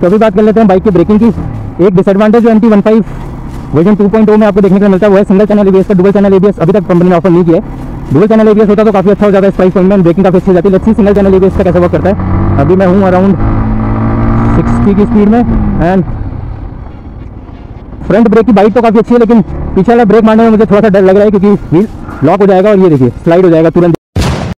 तो अभी बात कर लेते हैं बाइक की ब्रेकिंग की। एक डिसएडवांटेज जो M T one five version two point में आपको देखने को मिलता है, वो है सिंगल चैनल एबीएस का डुबल चैनल एबीएस अभी तक कंपनी ने ऑफ़र नहीं किया है। डुबल चैनल एबीएस होता तो काफ़ी अच्छा हो जाता है स्पाइस पॉइंट में ब्रेकिंग काफ़ी अच्छी जाती है लेट्स सिंगल चैनल एबीएस का कैसे वर्क करता है? अभी मैं हूँ अराउंड सिक्सटी की स्पीड में एंड फ्रंट ब्रेक की बाइक तो काफ़ी अच्छी है, लेकिन पीछे वाला ब्रेक मारने में मुझे थोड़ा सा डर लग रहा है, क्योंकि व्हील लॉक हो जाएगा और ये देखिए स्लाइड हो जाएगा, तुरंत